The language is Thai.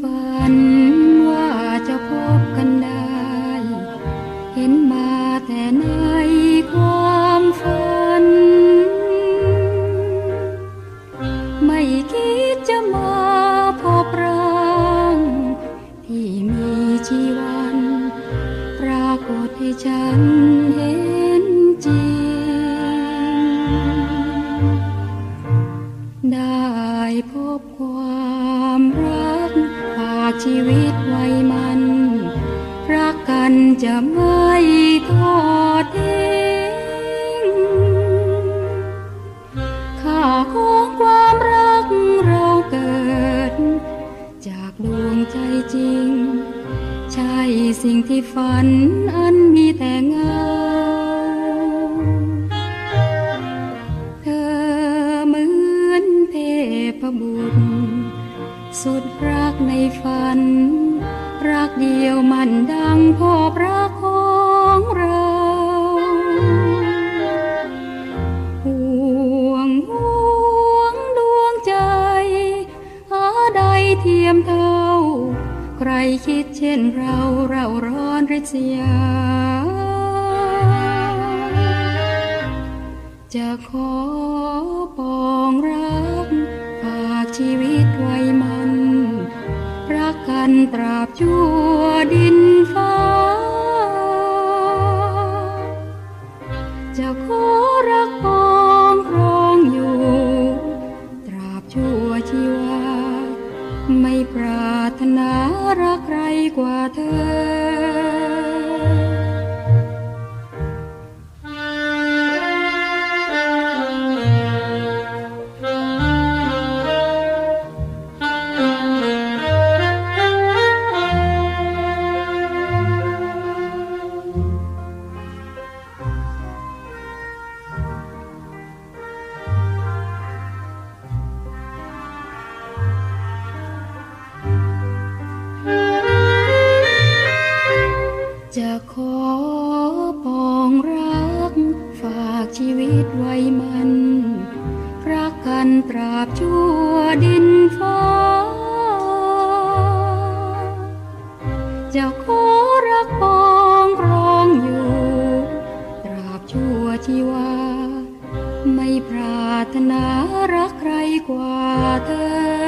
ฝันว่าจะพบกันได้ เห็นมาแต่ในความฝัน ไม่คิดจะมาพบร่างที่มีชีวัน ปรากฏให้ฉันเห็น ชีวิตไว้มัน รักกันจะไม่ทอดทิ้งค่าของความรักเราเกิด จากดวงใจจริง ใช่สิ่งที่ฝันอันมีแต่เงาเธอเหมือนเทพบุตร สุดรักในฝัน รักเดียวมันดังพบรักของเราห่วงห่วงดวงใจหาใดเทียมเท่า ใครคิดเช่นเราเราร้อนริษยา จะขอปองรักฝากชีวิตไว้ กันตราบชั่วดินฟ้า จะขอรักปองครองอยู่ ตราบชั่วชีวา ไม่ปรารถนารักใครกว่าเธอ ปองรัก ฝากชีวิตไว้มัน รักกันตราบชั่วดินฟ้า จะขอรักปองครองอยู่ ตราบชั่วชีวา ไม่ปรารถนารักใครกว่าเธอ